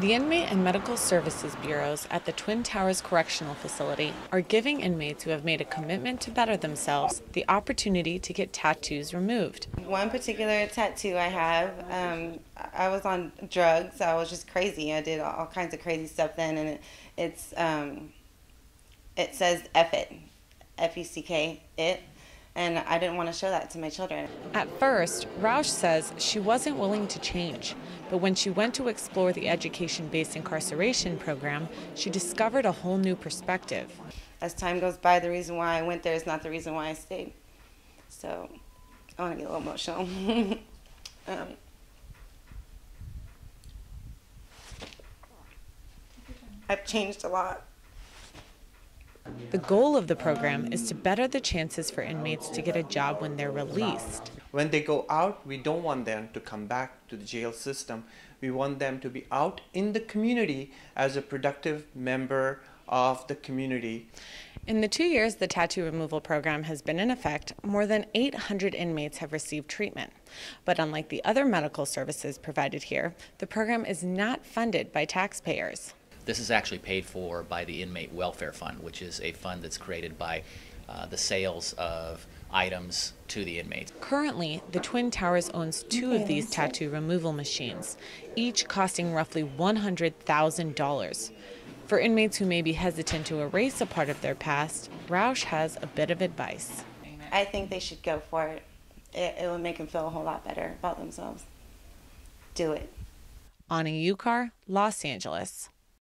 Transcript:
The Inmate and Medical Services Bureaus at the Twin Towers Correctional Facility are giving inmates who have made a commitment to better themselves the opportunity to get tattoos removed. One particular tattoo I have, um, I was on drugs. I was just crazy. I did all kinds of crazy stuff then, and it, it's um, it says "F it," F E C K it, and I didn't want to show that to my children. At first, Roush says she wasn't willing to change, but when she went to explore the education based incarceration program, she discovered a whole new perspective. As time goes by, the reason why I went there is not the reason why I stayed. So I want to get a little emotional. um, I've changed a lot. The goal of the program is to better the chances for inmates to get a job when they're released. When they go out, we don't want them to come back to the jail system. We want them to be out in the community as a productive member of the community. In the two years the tattoo removal program has been in effect, more than 800 inmates have received treatment. But unlike the other medical services provided here, the program is not funded by taxpayers. This is actually paid for by the Inmate Welfare Fund, which is a fund that's created by uh, the sales of items to the inmates. Currently, the Twin Towers owns two of these tattoo removal machines, each costing roughly $100,000. For inmates who may be hesitant to erase a part of their past, Roush has a bit of advice. I think they should go for it. It, it would make them feel a whole lot better about themselves. Do it. Ani Ucar, Los Angeles.